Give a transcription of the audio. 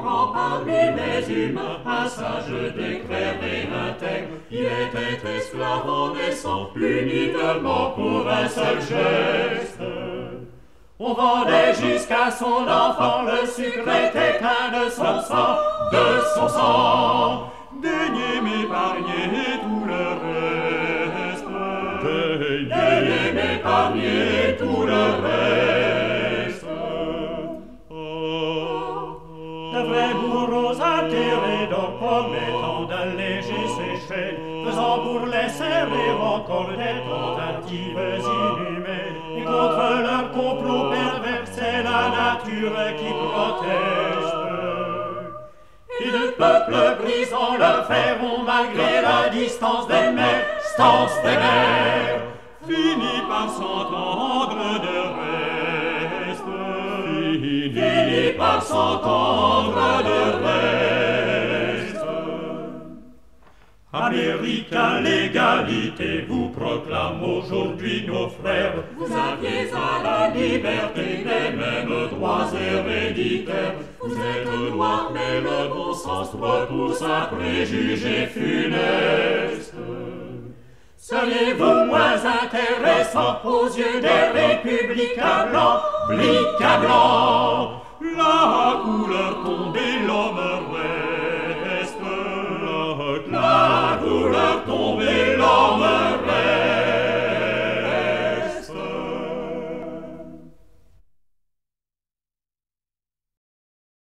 rend parmi les humains un sage et intègre. Il était esclave en naissant uniquement pour un seul geste. On vendait jusqu'à son enfant le sucre éteint de son sang, de son sang. Daignez m'épargner tout le reste. Daignez m'épargner De vrais bourreaux atterrés donc promettant d'alléger ses chaînes, faisant pour les serrer encore des tentatives inhumaines, et contre leur complot pervers, c'est la nature qui proteste. Et le peuple brisant le fer ont malgré la distance des mers, distance des mers, Fini par s'entendre de reste. finit par s'entendre Américain, l'égalité vous proclame aujourd'hui nos frères. Vous aviez à la liberté les mêmes droits héréditaires. Vous êtes noir, mais le bon sens repousse un préjugé funeste. Seriez-vous moins intéressant aux yeux des républicains? Blancs, blancs